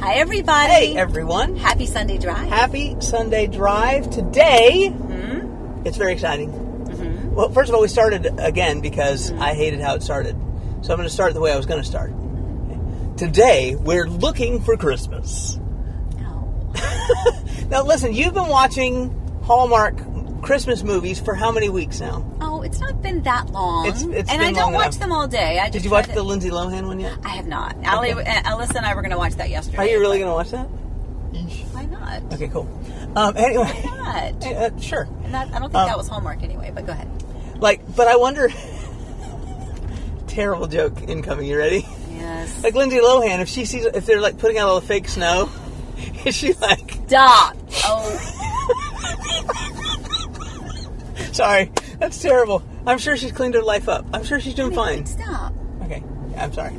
Hi, everybody. Hey, everyone. Happy Sunday drive. Happy Sunday drive. Today, Mm-hmm. it's very exciting. Well, first of all, we started again because Mm-hmm. I hated how it started. So I'm going to start the way I was going to start. Today, we're looking for Christmas. Oh. Now, listen, you've been watching Hallmark Christmas movies for how many weeks now? Oh, it's not been that long. It's- it's and I don't watch enough. them all day. I just Did you watch to- the Lindsay Lohan one yet? I have not. Okay. uh, Alyssa and I were going to watch that yesterday. Are you really going to watch that? Why not? Okay, cool. Um, anyway, Why not? uh, sure. That, I don't think Um, that was Hallmark anyway, but go ahead. Like, but I wonder. Terrible joke incoming. You ready? Yes. Like Lindsay Lohan, if she sees if they're like putting out all the fake snow, is she like, Stop. Oh, sorry, that's terrible. I'm sure she's cleaned her life up. I'm sure she's doing fine. stop. Okay, I'm sorry.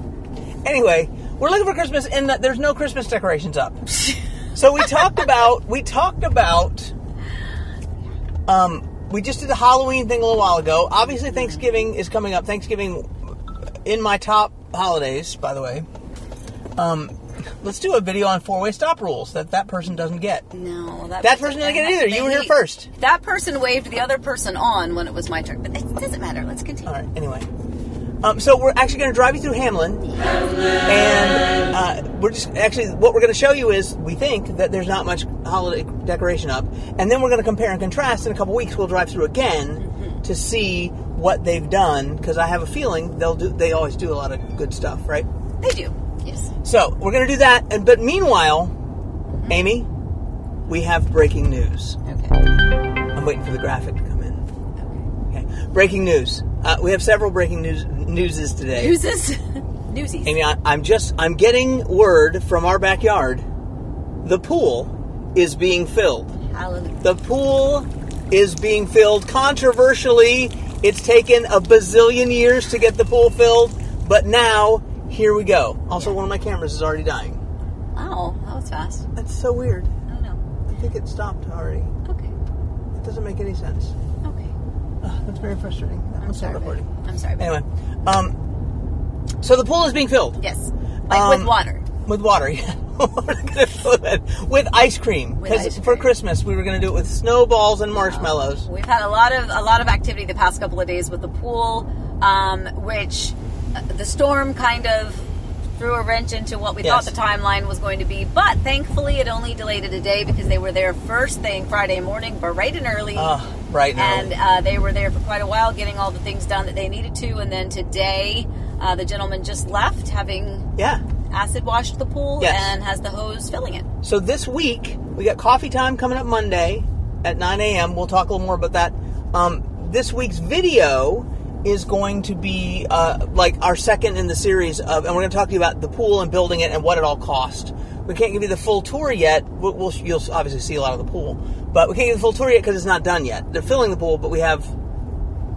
Anyway, we're looking for Christmas, and there's no Christmas decorations up. So we talked about we talked about um we just did the Halloween thing a little while ago. Obviously Thanksgiving is coming up. Thanksgiving in my top holidays, by the way. Um let's do a video on four-way stop rules that that person doesn't get. No, that, That person didn't get it either. You were here first. That person waved the other person on when it was my turn, but it doesn't matter. Let's continue. All right. Anyway, um, so we're actually going to drive you through Hamlin, and uh, we're just actually what we're going to show you is we think that there's not much holiday decoration up, and then we're going to compare and contrast. In a couple weeks, we'll drive through again to see what they've done because I have a feeling they'll do. They always do a lot of good stuff, right? They do. So we're going to do that, and but meanwhile, Amy, we have breaking news. Okay. I'm waiting for the graphic to come in. Okay. Breaking news. Uh, we have several breaking news newses today. Newsies. Newsies. Amy, I, I'm just I'm getting word from our backyard. The pool is being filled. Hallelujah. The pool is being filled. Controversially, it's taken a bazillion years to get the pool filled, but now here we go. Also, one of my cameras is already dying. Oh, that was fast. That's so weird. I don't know. I think it stopped already. Okay. It doesn't make any sense. Okay. That's very frustrating. That I'm sorry. recording. I'm sorry. Anyway, um, so the pool is being filled Yes. Like Um, with water. with water. yeah. We're gonna fill it with ice cream because for. Christmas we were going to do it with snowballs and marshmallows. We've had a lot of a lot of activity the past couple of days with the pool, um, which the storm kind of threw a wrench into what we Yes. thought the timeline was going to be. But thankfully, it only delayed it a day because they were there first thing Friday morning, bright and early. Right now. and uh, they were there for quite a while getting all the things done that they needed to. And then today, uh, the gentleman just left, having yeah. acid washed the pool Yes. and has the hose filling it. So this week we got coffee time coming up Monday at 9 a.m. We'll talk a little more about that. Um, this week's video is going to be uh, like our second in the series of, and we're going to talk to you about the pool and building it and what it all cost. We can't give you the full tour yet. We'll, we'll, you'll obviously see a lot of the pool, but we can't give you the full tour yet because it's not done yet. They're filling the pool, but we have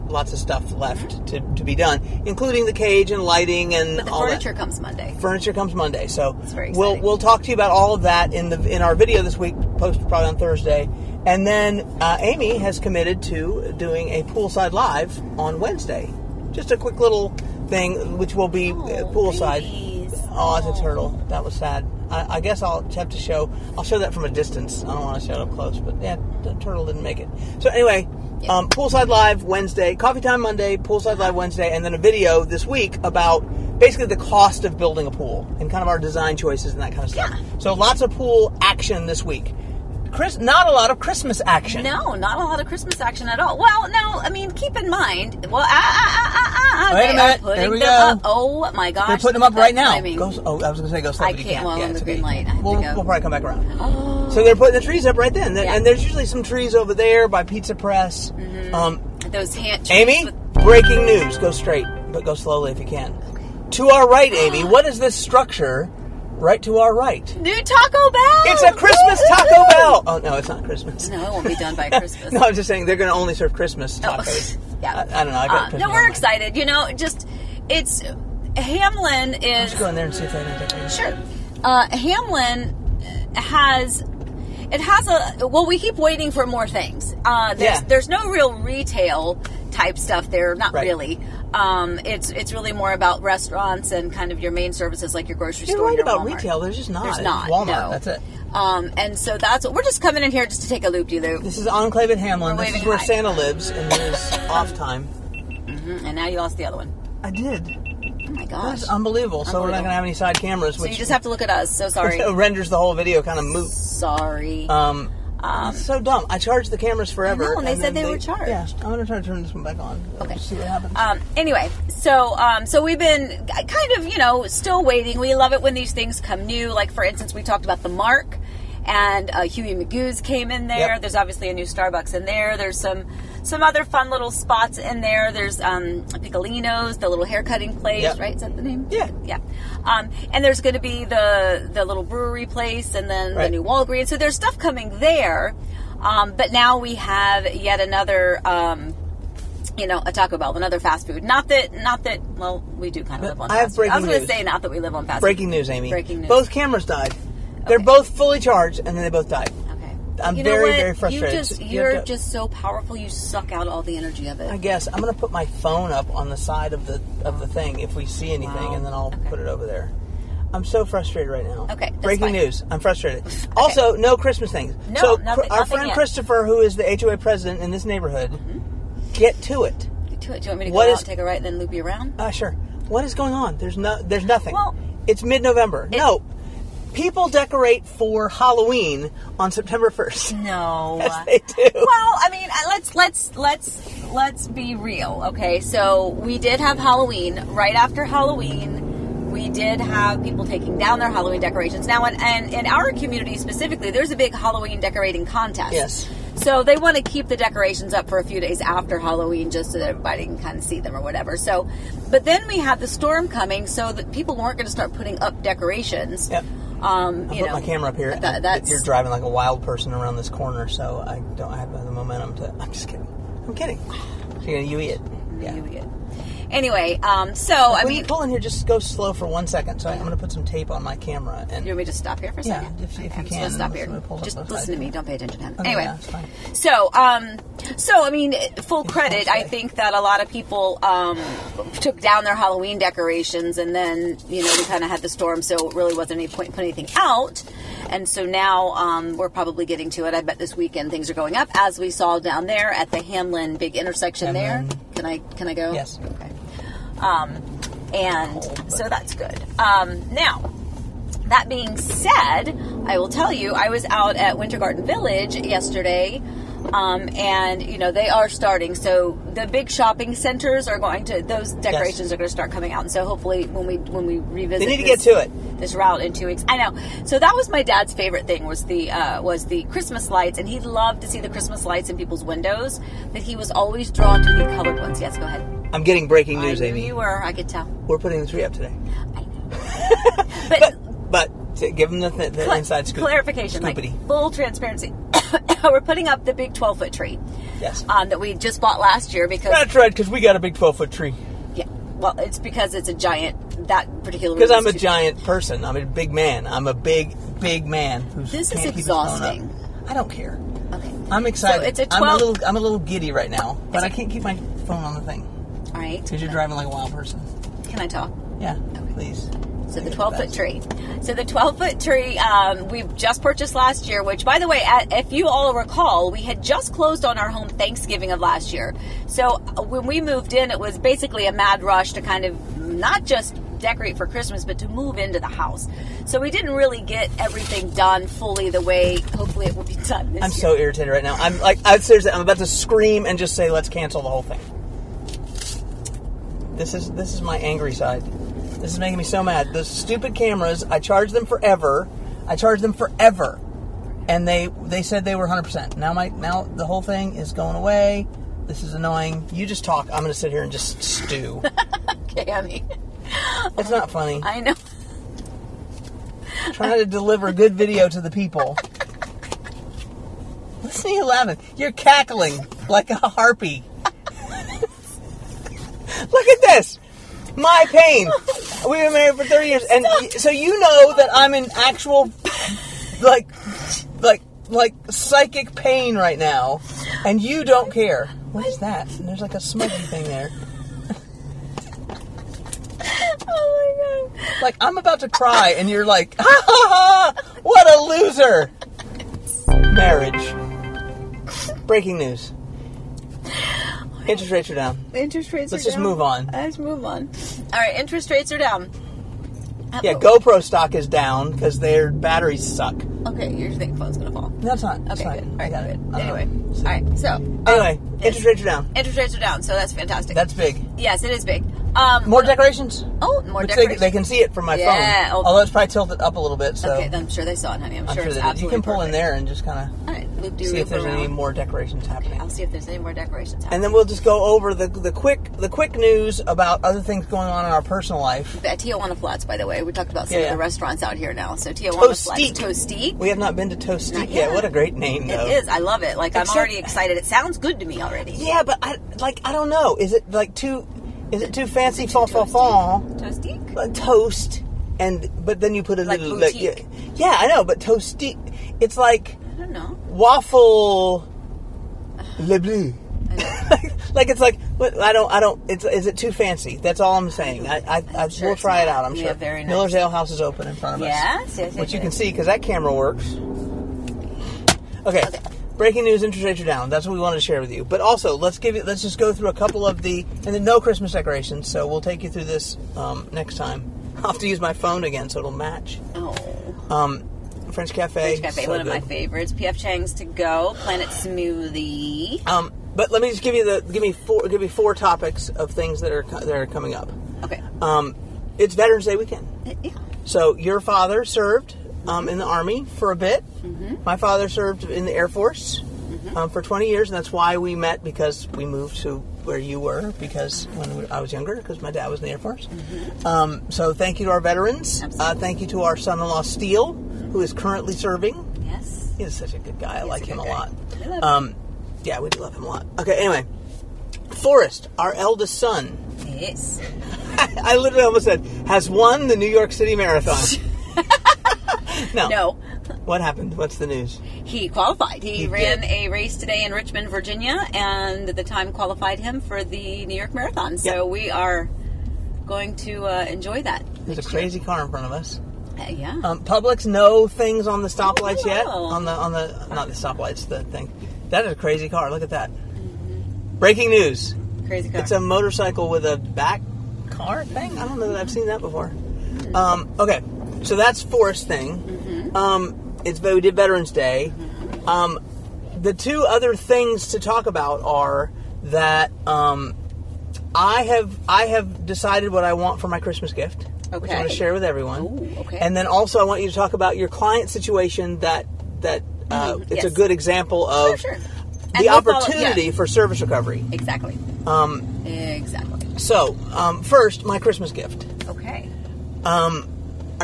lots of stuff left to, to be done, including the cage and lighting and But the all that furniture comes Monday. furniture comes Monday. So we'll we'll talk to you about all of that in the in our video this week, posted probably on Thursday. And then uh, Amy has committed to doing a poolside live on Wednesday. Just a quick little thing, which will be uh, Oh, poolside. babies. Oh, it's Oh. a turtle. That was sad. I, I guess I'll have to show. I'll show that from a distance. I don't want to show it up close, but yeah, the turtle didn't make it. So anyway, um, poolside live Wednesday, coffee time Monday, poolside live Wednesday, and then a video this week about basically the cost of building a pool and kind of our design choices and that kind of stuff. Yeah. So lots of pool action this week. Chris, not a lot of Christmas action. No, not a lot of Christmas action at all. Well, no, I mean, keep in mind. Well, ah, ah, ah, ah, ah, Wait a minute. There we go. Up. Oh my gosh, They're putting them up right now. Go, oh, I was going to say go slow, I can't. can't. Well, yeah, the okay. light, I have to we'll, we'll probably come back around. Oh, So they're putting the trees up right then, Yeah. Mm-hmm. and there's usually some trees over there by Pizza Press. Um, those hand. Amy, with- breaking news. Go straight, but go slowly if you can. To our right, Amy. What is this structure? Right to our right. New Taco Bell. It's a Christmas Taco Bell. Oh no, it's not Christmas. No, it won't be done by Christmas. no, I'm just saying they're going to only serve Christmas Oh, tacos. yeah. I, I don't know. I got Uh, no, we're excited. You know, just it's Hamlin is Let's go in there and see if they have any decorations. Sure. Uh, Hamlin has it has a well. We keep waiting for more things. Uh, there's Yeah. there's no real retail type stuff there, not Right. really. Um, it's it's really more about restaurants and kind of your main services like your grocery You're store. right about Walmart. retail. There's just not. There's It's not. Walmart. no. That's it. Um, and so that's what we're just coming in here just to take a loop de loop. This is Enclave at Hamlin. This is where hi. Santa lives, and there's off time. And now you lost the other one. I did. Oh my gosh. That's unbelievable. So we're not going to have any side cameras, so you just have to look at us. So sorry. It renders the whole video kind of moot. sorry. Um, Um, so dumb. I charged the cameras forever. I know, and they said then they were charged. Yeah, I'm to try to turn this one back on. Okay. See what happens. Um, anyway, so um, so we've been kind of you know still waiting. We love it when these things come new. Like for instance, we talked about the Mark, and uh, Huey Magoo's came in there. Yep. There's obviously a new Starbucks in there. There's some some other fun little spots in there. There's um, Piccolino's, the little hair cutting place, Yep. right? Is that the name? Yeah. yeah. Um, and there's going to be the the little brewery place, and then the new Walgreens. So there's stuff coming there. Um, but now we have yet another. Um, you know, a Taco Bell, another fast food. Not that, not that. Well, we do kind of live on. I have fast food. I was breaking going to say not that we live on fast. Breaking food. news, Amy. Breaking news. Both cameras died. They're both fully charged, and then they both died. Okay. I'm you know very, what? very frustrated. You just, You you're to- just so powerful. You suck out all the energy of it. I guess I'm gonna put my phone up on the side of the of the thing if we see anything, Wow. and then I'll Okay. put it over there. I'm so frustrated right now. Okay, breaking fine. news. I'm frustrated. Also, no Christmas things. No, so nothing- our nothing friend yet. Mm-hmm. Christopher, who is the HOA president in this neighborhood, get to it. Get to it. Do you want me to go What out is- and take a right and then loop you around? Uh, sure. What is going on? There's no. There's nothing. Well, it's mid-November. it- no, people decorate for Halloween on September 1st. No. Yes, they do. Well, I mean, uh, let's let's let's let's be real, okay? So we did have Halloween right after Halloween. We did have people taking down their Halloween decorations. Now, in, and in our community specifically, there's a big Halloween decorating contest. Yes. So they want to keep the decorations up for a few days after Halloween, just so that everybody can kind of see them or whatever. So, but then we had the storm coming, so that people weren't going to start putting up decorations. Yep. Um, I put know, my camera up here. That, that's You're driving like a wild person around this corner, so I don't have the momentum to. I'm just kidding. I'm kidding. So gonna UE it. Yeah. you get. Anyway, um, so I when mean, you pull in here, just go slow for one second. So I'm gonna put some tape on my camera and. You want me to stop here for a Yeah, second? if- if you I'm can, gonna stop here. let me pull up Just listen to me. Don't pay attention to him. Okay, anyway, yeah, so um, so I mean, full credit. I think that a lot of people um, took down their Halloween decorations, and then you know we kind of had the storm, so it really wasn't any point putting anything out. And so now um, we're probably getting to it. I bet this weekend things are going up, as we saw down there at the Hamlin big intersection Hamlin. there. Can I can I go? Yes. Okay. Um, and so that's good. Um, now, that being said, I will tell you, I was out at Winter Garden Village yesterday, um, and you know they are starting. So the big shopping centers are going to; those decorations are going to start coming out. And so hopefully, when we when we revisit, They need to get to it. This route in two weeks, I know. So that was my dad's favorite thing was the uh, was the Christmas lights, and he loved to see the Christmas lights in people's windows. But he was always drawn to the colored ones. Yes, go ahead. I'm getting breaking news, I knew Amy. you were. I could tell. We're putting the tree up today. I know. but But but to give them the, the inside scoop. clarification, Scoopity. like full transparency. We're putting up the big 12 foot tree yes. um, that we just bought last year because That's right, because we got a big 12 foot tree. yeah, well, it's because it's a giant. That particular Because I'm a giant person. I'm a big man. I'm a big, big man. Who's This is can't keep his phone up. exhausting. I don't care. Okay, I'm excited. So it's a I'm a 12 little. I'm a little giddy right now, but I can't keep my phone on the thing all right. because you're driving like a wild person. Can I talk? Yeah, please. So the 12 foot tree. So the 12 foot tree um, we just purchased last year, which, by the way, if you all recall, we had just closed on our home Thanksgiving of last year. So uh, when we moved in, it was basically a mad rush to kind of not just decorate for Christmas, but to move into the house. So we didn't really get everything done fully the way hopefully it will be done this I'm year. so irritated right now. I'm like, I seriously, I'm about to scream and just say, let's cancel the whole thing. This is this is my angry side. This is making me so mad. Those stupid cameras, I charged them forever. I charged them forever, and they they said they were 100. percent Now my now the whole thing is going away. This is annoying. You just talk. I'm going to sit here and just stew. Okay, honey. it's not funny. I know. trying to deliver good video to the people. Listen to you laughing. You're cackling like a harpy. Look at this. My pain. We've been married for 30 years. And y- so you know that I'm in actual, like, like, like psychic pain right now. And you don't care. What is that? And there's like a smoky thing there. Oh my god. Like I'm about to cry, and you're like, ha ha ha! What a loser! Marriage. Breaking news. Interest rates are down. Interest rates are down. Let's just down. move on. Let's move on. All right, interest rates are down. Yeah, GoPro stock is down because their batteries suck. Okay, your thing phone's gonna fall. That's not. It's Okay, fine. good. All I got it. good. Don't Anyway, know. all right. So um, Anyway, yes. interest rates are down. interest rates are down, so that's fantastic. That's big. yes, it is big. Um, More decorations. oh, more Which they, decorations. they can see it from my Yeah, phone. oh. Although it's probably tilted up a little bit, so okay, I'm sure they saw it, honey. I'm, I'm sure, sure it's that you can pull in there and just kind of right, see if there's around. any more decorations happening. I'll see if there's any more decorations. Happening. And then we'll just go over the the quick the quick news about other things going on in our personal life. At Tijuana Flats, by the way, we talked about some Yeah, of the restaurants out here now. So Tijuana Flats, Toastique. Toastique. We have not been to Toastique Not yet. yet. What a great name, It though. is. I love it. Like I'm already excited. It sounds good to me already. Yeah, but I like I don't know. Is it like too? Is it too fancy? Fa fa fa. Toastique. Uh, toast, and but then you put a Like little boutique. yeah, yeah, I know, but toastique. It's like I don't know. waffle uh-huh. le bleu. like it's like but I don't I don't it's is it too fancy? That's all I'm saying. I I, I sure we'll try it out. I'm Yeah, sure. very nice. Miller's Ale House is open in front of us. Yes, yes, yes, which you yes. can see because that camera works. Okay. Okay. Breaking news: interest rates are down. That's what we wanted to share with you. But also, let's give you. Let's just go through a couple of the and then no Christmas decorations. So we'll take you through this um, next time. I'll have to use my phone again so it'll match. Oh. Um, French Cafe. French Cafe, so one of my favorites. PF Chang's to go. Planet Smoothie. Um, but let me just give you the give me four give me four topics of things that are that are coming up. Okay. Um, it's Veterans Day weekend, Yeah. so your father served um, in the army for a bit. My father served in the Air Force um, for 20 years, and that's why we met because we moved to where you were because when I was younger because my dad was in the Air Force. Um, so thank you to our veterans. Uh, thank you to our son-in-law Steele, who is currently serving. Yes. He's such a good guy. I He's like a him a lot. Him. Um, yeah, we do love him a lot. Okay, anyway, Forrest, our eldest son, Yes. I literally almost said has won the New York City Marathon. no. No. What happened? What's the news? He qualified. He, He ran did. a race today in Richmond, Virginia, and the time qualified him for the New York Marathon. So Yep. we are going to uh, enjoy that. There's a next year. crazy car in front of us. Uh, yeah. Um, Publix no things on the stoplights Oh, yet. On the on the not the stoplights, the thing. That is a crazy car. Look at that. Breaking news. Crazy car. It's a motorcycle with a back car thing. I don't know that I've seen that before. Um, okay, so that's Forrest thing. Um, it's we did Veterans Day. Um, the two other things to talk about are that um, I have I have decided what I want for my Christmas gift, which I want to share with everyone. Ooh, okay. And then also I want you to talk about your client situation that that uh, Mhm, it's a good example of Sure, sure. the we'll follow- opportunity yeah. for service recovery. exactly. Um, Exactly. so, um, first, my Christmas gift. Okay. Um,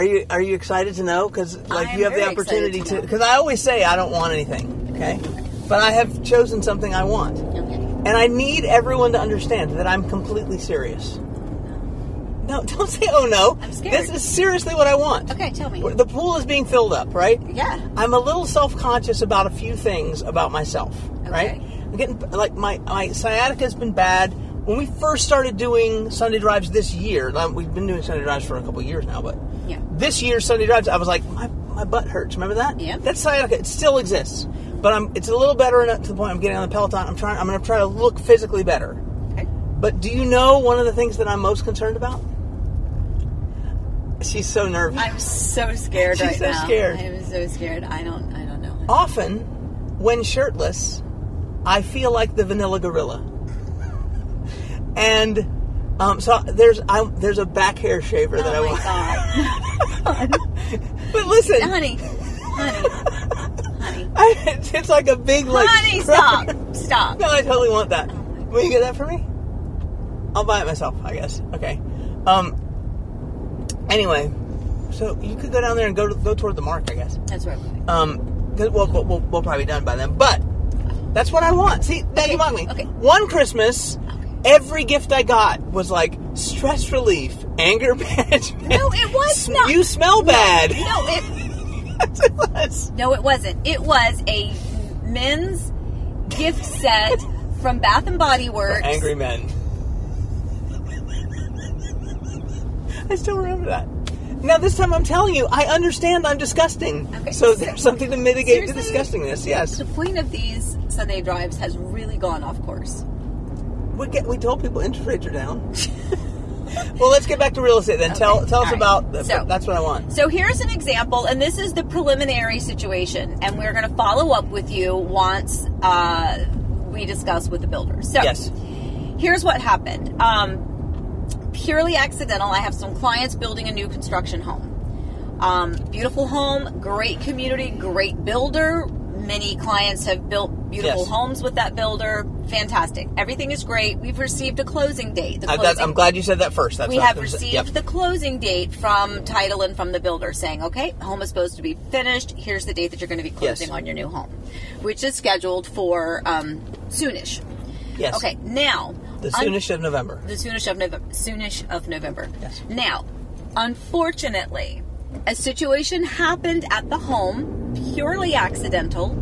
are you are you excited to know? Because like you have the opportunity to. Because I always say I don't want anything. Okay, but I have chosen something I want, Okay. and I need everyone to understand that I'm completely serious. No, don't say oh no. I'm scared. This is seriously what I want. Okay, tell me. The pool is being filled up, right? Yeah. I'm a little self-conscious about a few things about myself, right? I'm getting like my my sciatica has been bad. When we first started doing Sunday drives this year, we've been doing Sunday drives for a couple of years now, but Yeah. this year's Sunday drives, I was like, my, my butt hurts. Remember that? Yeah. That sciatica, it still exists, but I'm it's a little better enough to the point I'm getting on the Peloton. I'm trying. I'm going to try to look physically better. Okay. But do you know one of the things that I'm most concerned about? She's so nervous. I'm so scared She's right so now. scared. I'm so scared. I don't. I don't know. Often, when shirtless, I feel like the vanilla gorilla. And um, so there's I, there's a back hair shaver that I oh want. But listen, honey, honey, honey, I, it's, like a big like. honey, stop, stop. No, I totally want that. Will you get that for me? I'll buy it myself, I guess. Okay. Um. Anyway, so you could go down there and go to, go toward the mark, I guess. That's right. Um, 'cause we'll, we'll, we'll, we'll probably be done by then. But that's what I want. See, now you mock me. okay. One Christmas, every gift I got was like stress relief, anger management. No, it was not. You smell bad. No, it it was. no, it wasn't. It was a men's gift set from Bath and Body Works. Angry men. I still remember that. Now this time I'm telling you, I understand I'm disgusting. Okay. So there's something to mitigate the disgustingness. Yes. The point of these Sunday drives has really gone off course. We get we told people interest rates are down. well, let's get back to real estate then. Tell Okay, tell us all right. about So- that's what I want. So here's an example, and this is the preliminary situation, and we're going to follow up with you once uh, we discuss with the builder. So Yes. here's what happened. Um, purely accidental. I have some clients building a new construction home. Um, beautiful home, great community, great builder. Many clients have built beautiful Yes. homes with that builder. Fantastic. Everything is great. We've received a closing date. Closing I'm glad you said that first. That's we have was gonna say. received Yep. the closing date from title and from the builder saying, okay, home is supposed to be finished. Here's the date that you're going to be closing Yes. on your new home, which is scheduled for um, soonish. yes. Okay, now The un- of November. the soonish of November. Soonish of November. Yes. Now, unfortunately, a situation happened at the home, purely accidental.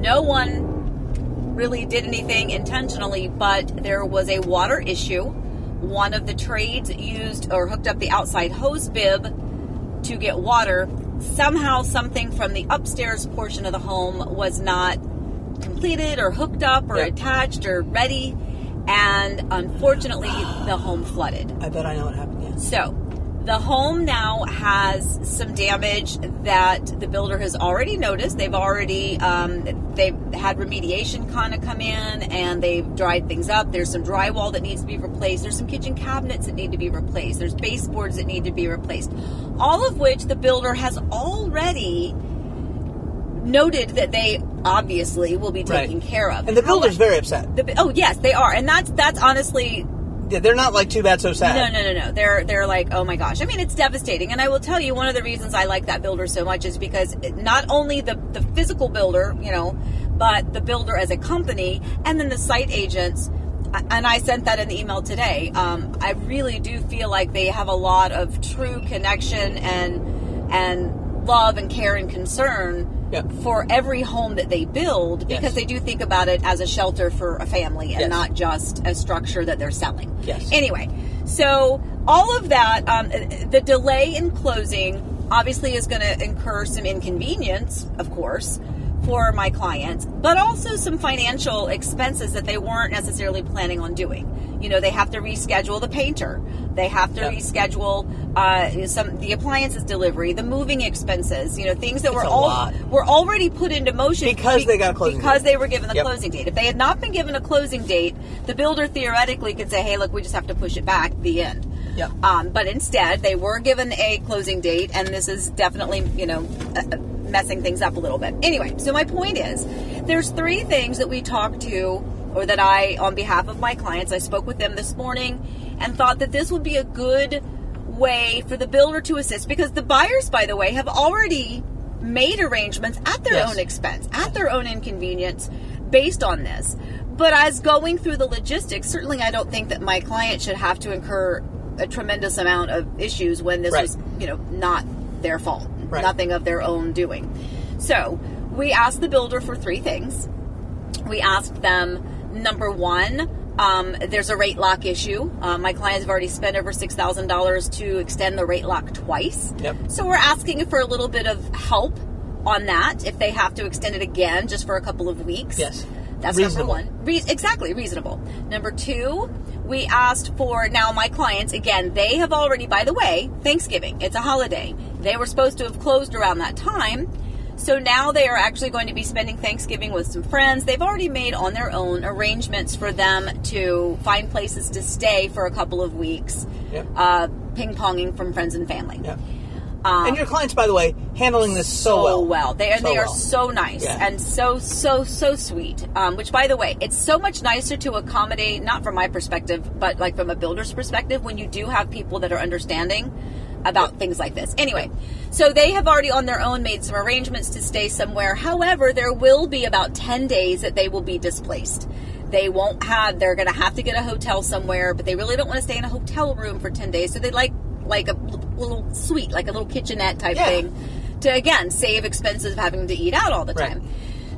No one really did anything intentionally, but there was a water issue. One of the trades used or hooked up the outside hose bib to get water. Somehow, something from the upstairs portion of the home was not completed or hooked up or Yep. attached or ready. And unfortunately, the home flooded. I bet I know what happened. Yes. So, the home now has some damage that the builder has already noticed. They've already um, they've had remediation kind of come in and they've dried things up. There's some drywall that needs to be replaced. There's some kitchen cabinets that need to be replaced. There's baseboards that need to be replaced. All of which the builder has already noted that they obviously will be Right. taken care of. And the builder's However- very upset. the, oh yes, they are, and that's that's honestly They're not like too bad, so sad. no, no, no, no. They're they're like, oh my gosh. I mean, it's devastating. And I will tell you, one of the reasons I like that builder so much is because not only the the physical builder, you know, but the builder as a company, and then the site agents. And I sent that in the email today. Um, I really do feel like they have a lot of true connection and and love and care and concern Yeah. for every home that they build because Yes. they do think about it as a shelter for a family and Yes. not just a structure that they're selling. Yes. Anyway, so all of that, um, the delay in closing obviously is going to incur some inconvenience, of course, for my clients, but also some financial expenses that they weren't necessarily planning on doing. You know, they have to reschedule the painter. They have to Yeah. reschedule uh, some the appliances delivery, the moving expenses. You know, things that It's were all lot. were already put into motion Because they got a closing because date. they were given the Yep. closing date. If they had not been given a closing date, the builder theoretically could say, "Hey, look, we just have to push it back." The end. Yep. Um, but instead, they were given a closing date, and this is definitely, you know, uh, uh, messing things up a little bit. Anyway, so my point is, there's three things that we talked to, or that I, on behalf of my clients, I spoke with them this morning, and thought that this would be a good way for the builder to assist because the buyers, by the way, have already made arrangements at their Yes. own expense, at their own inconvenience, based on this. But as going through the logistics, certainly I don't think that my client should have to incur a tremendous amount of issues when this Right. was, you know, not their fault, Right. nothing of their own doing. So we asked the builder for three things. We asked them number one, um, there's a rate lock issue. Uh, my clients have already spent over six thousand dollars to extend the rate lock twice. Yep. So we're asking for a little bit of help on that if they have to extend it again just for a couple of weeks. Yes. That's Reasonable. number one. Re- exactly, reasonable. Number two, we asked for now my clients, again, they have already, by the way, Thanksgiving, it's a holiday. They were supposed to have closed around that time. So now they are actually going to be spending Thanksgiving with some friends. They've already made on their own arrangements for them to find places to stay for a couple of weeks, Yep. uh, ping ponging from friends and family. Yeah. Um, and your clients, by the way, handling this so, well. They are So they are well. so nice Yeah. and so so so sweet. Um, which, by the way, it's so much nicer to accommodate, not from my perspective, but like from a builder's perspective, when you do have people that are understanding about things like this. Anyway, so they have already on their own made some arrangements to stay somewhere. However, there will be about ten days that they will be displaced. They won't have. They're going to have to get a hotel somewhere, but they really don't want to stay in a hotel room for ten days. So they like like a little suite, like a little kitchenette type Yeah. thing to again save expenses of having to eat out all the Right. time.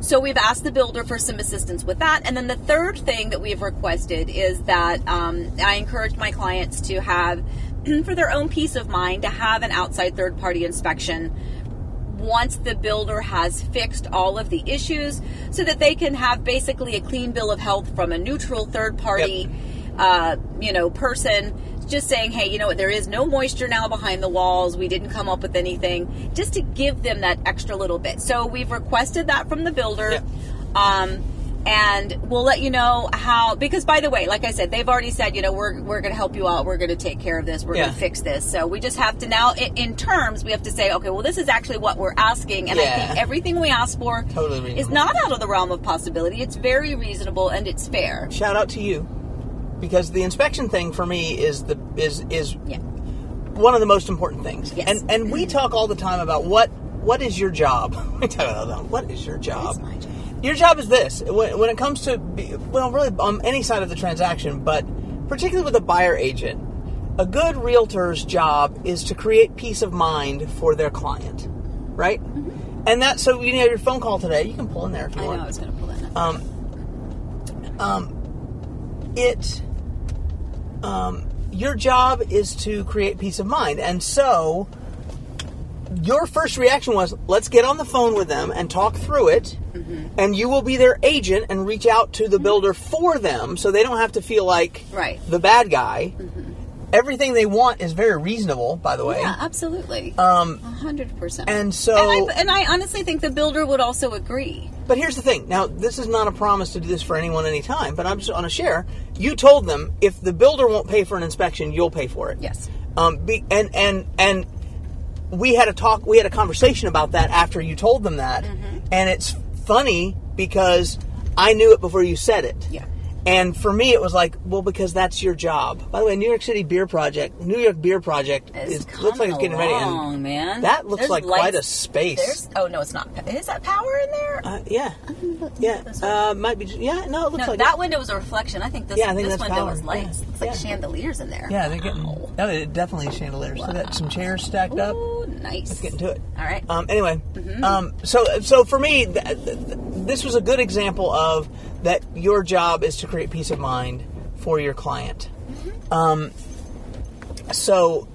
So we've asked the builder for some assistance with that, and then the third thing that we've requested is that um, I encourage my clients to have for their own peace of mind to have an outside third party inspection once the builder has fixed all of the issues so that they can have basically a clean bill of health from a neutral third party uh, you know person just saying hey you know what? There is no moisture now behind the walls. We didn't come up with anything just to give them that extra little bit. So we've requested that from the builder. Yep. um, and we'll let you know how because by the way like i said they've already said you know we're, we're going to help you out we're going to take care of this we're Yeah. going to fix this so we just have to now in, in terms we have to say okay well this is actually what we're asking and i think everything we ask for Totally is not out of the realm of possibility it's very reasonable and it's fair Shout out to you because the inspection thing for me is the is is yeah one of the most important things. Yes. And and we talk all the time about what what is your job? we talk about. What is your job? It's my job. Your job is this. When, when it comes to be- well, really on any side of the transaction, but particularly with a buyer agent, a good realtor's job is to create peace of mind for their client, right? And that so you know your phone call today, you can pull in there if you Mm-hmm. i want know i was going to pull up um, um, it, um, your job is to create peace of mind, and so your first reaction was, let's get on the phone with them and talk through it, and you will be their agent and reach out to the builder for them, so they don't have to feel like Right. the bad guy. Everything they want is very reasonable, by the way. yeah absolutely Um, a hundred percent and so- and I, and I honestly think the builder would also agree But here's the thing. Now, this is not a promise to do this for anyone anytime, but I'm just on a share. You told them if the builder won't pay for an inspection, you'll pay for it. yes Um, be, and and and we had a talk. We had a conversation about that after you told them that, Mm-hmm. and it's funny because I knew it before you said it. Yeah. And for me, it was like, well, because that's your job. By the way, New York City Beer Project, New York Beer Project, It's is, looks like it's getting ready. along, And man. that looks There's like quite a space. Oh no, it's not. Is that power in there? uh, yeah, yeah, uh, might be. Yeah, no, it looks no, like that window was a reflection. I think this, Yeah, I think this window power. was lights. Yeah. Looks like Yeah. chandeliers in there. Yeah, they're getting. Wow. No, it definitely chandeliers. So that some chairs stacked up. Nice. Let's get into it. All right. Um, anyway, Mm-hmm. um, so so for me, th- th- th- this was a good example of that. Your job is to create peace of mind for your client. Mm-hmm. Um, so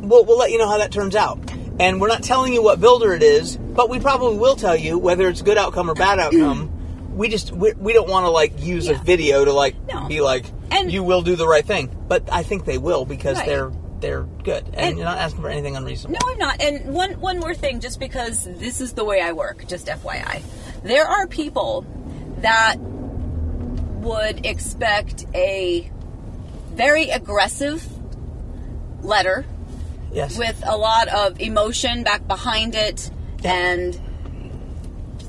we'll, we'll let you know how that turns out. And we're not telling you what builder it is, but we probably will tell you whether it's good outcome or bad outcome. we just we, we don't want to like use a video to like No. be like And- you will do the right thing. But I think they will because Right. they're they're good and, And- you're not asking for anything unreasonable. No, I'm not. And one one more thing, just because this is the way I work, just FYI, there are people that would expect a very aggressive letter Yes. with a lot of emotion back behind it Yeah. and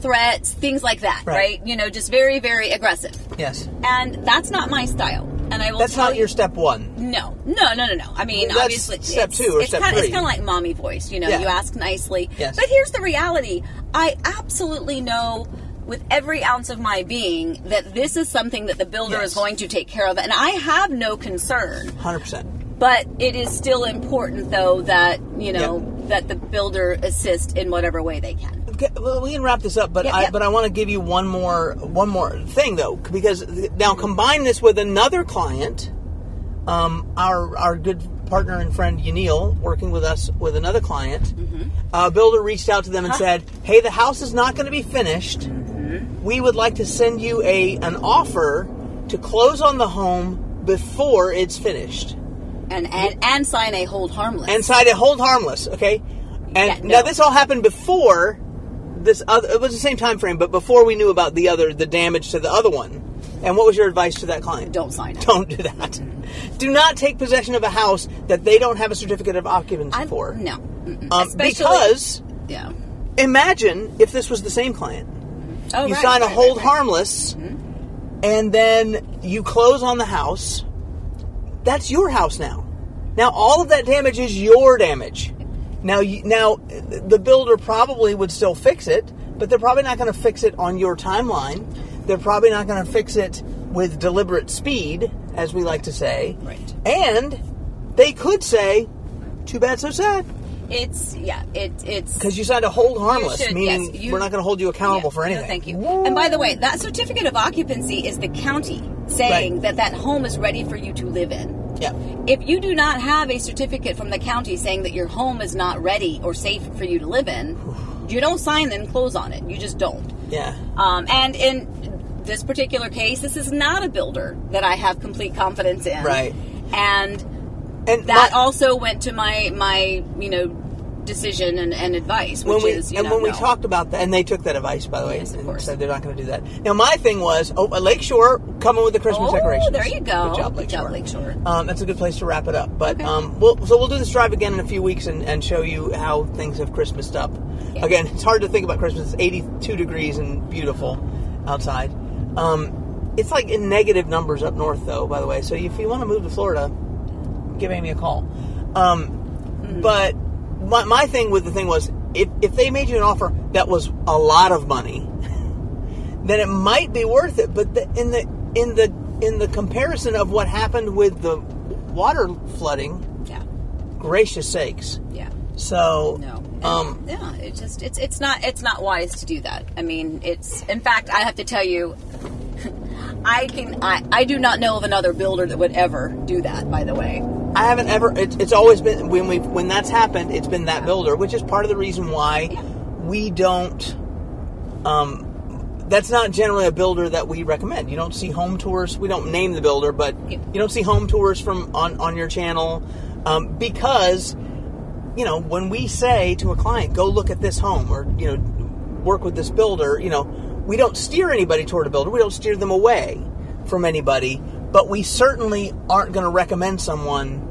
threats, things like that, Right. right. You know, just very, very aggressive. yes. And that's not my style. And I will That's tell not you, your step one. no, no, no, no, no. I mean, That's obviously, step two or it's step kinda, three. It's kind of like mommy voice. You know, Yeah. you ask nicely. Yes. But here's the reality: I absolutely know with every ounce of my being that this is something that the builder Yes. is going to take care of, and I have no concern. Hundred percent. But it is still important, though, that you know that the builder assist in whatever way they can. Okay, well, we can wrap this up, but Yep, I yep. but I want to give you one more one more thing though, because now combine this with another client, um, our our good partner and friend Yanil, working with us with another client. Mm-hmm. A builder reached out to them and said, "Hey, the house is not going to be finished. Mm-hmm. We would like to send you a an offer to close on the home before it's finished." And and, and sign a hold harmless. and sign a hold harmless. Okay, and Yeah, now this all happened before this other. It was the same time frame, but before we knew about the other, the damage to the other one. And what was your advice to that client? don't sign it. Don't do that. Do not take possession of a house that they don't have a certificate of occupancy I, for. No, Um, because yeah. imagine if this was the same client. Oh, you right, sign a hold right, right. harmless, and then you close on the house. That's your house now. Now all of that damage is your damage. Now, you, now the builder probably would still fix it, but they're probably not going to fix it on your timeline. They're probably not going to fix it with deliberate speed, as we like to say. Right. And they could say, "Too bad, so sad," It's yeah. It it's because you signed a hold harmless, should, meaning yes, you- we're not going to hold you accountable Yeah, for anything. No, thank you. And by the way, that certificate of occupancy is the county saying Right. that that home is ready for you to live in. Yeah. If you do not have a certificate from the county saying that your home is not ready or safe for you to live in, you don't sign and close on it. You just don't. Yeah. Um, and in this particular case, this is not a builder that I have complete confidence in. Right. And And that my- also went to my my you know decision and, and advice, which when we is you and know, when we no. talked about that, and they took that advice, by the way, Yes, of and course. said they're not going to do that. Now, my thing was, oh, Lakeshore coming with the Christmas Oh, decorations. there you go. Good job, Good Lakeshore. job, Lakeshore. Um, that's a good place to wrap it up. But Okay. um, we'll, so we'll do this drive again in a few weeks and, and show you how things have Christmased up. Yeah. Again, it's hard to think about Christmas. It's 82 degrees and beautiful outside. Um, it's like in negative numbers up north, though. By the way, so if you want to move to Florida, give Amy a call. Um, Mm-hmm. But my, my thing with the thing was, if, if they made you an offer that was a lot of money, then it might be worth it. But the, in the in the in the comparison of what happened with the water flooding, yeah gracious sakes. yeah So no um, yeah it just it's it's not it's not wise to do that. I mean it's in fact I have to tell you. I can. I, I do not know of another builder that would ever do that. By the way, I haven't ever. It's, it's always been when we when that's happened. It's been that builder, which is part of the reason why we don't. Um, that's not generally a builder that we recommend. You don't see home tours. We don't name the builder, but you don't see home tours from on on your channel um, because you know when we say to a client, "Go look at this home," or you know, work with this builder. You know, we don't steer anybody toward a builder. We don't steer them away from anybody, but we certainly aren't going to recommend someone.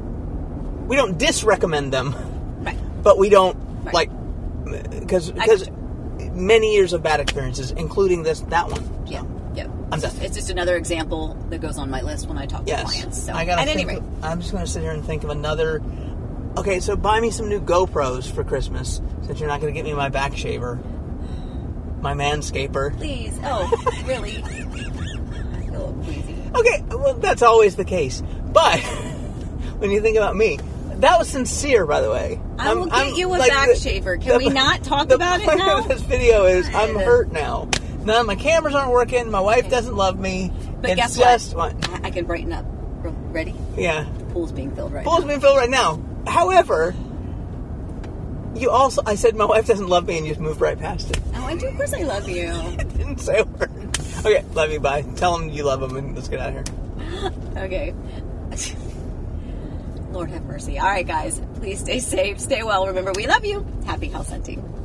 We don't disrecommend them, right? but we don't Right. like because because many years of bad experiences, including this that one. So, Yeah, yeah. I'm It's done. just, it's just another example that goes on my list when I talk to Yes, clients. So I gotta at any rate, of, I'm just going to sit here and think of another. Okay, so buy me some new GoPros for Christmas, since you're not going to get me my back shaver, my manscaper. please. Oh, really? I feel queasy. Okay, well, that's always the case. But when you think about me, that was sincere, by the way. I will I'm- get you a like, back the- shaver. Can we not talk about it point now? Of this video is I'm hurt now. None of my cameras aren't working. My wife Okay. doesn't love me. But it's guess just what? I I can brighten up. Ready? yeah. Pool's being filled right Pool's now. being filled right now. However, you also I said my wife doesn't love me, and you just moved right past it. Oh, I do. Of course, I love you. I Didn't say a word. Okay, love you. Bye. Tell them you love them, and let's get out of here. Okay. Lord have mercy. All right, guys. Please stay safe. Stay well. Remember, we love you. Happy house hunting.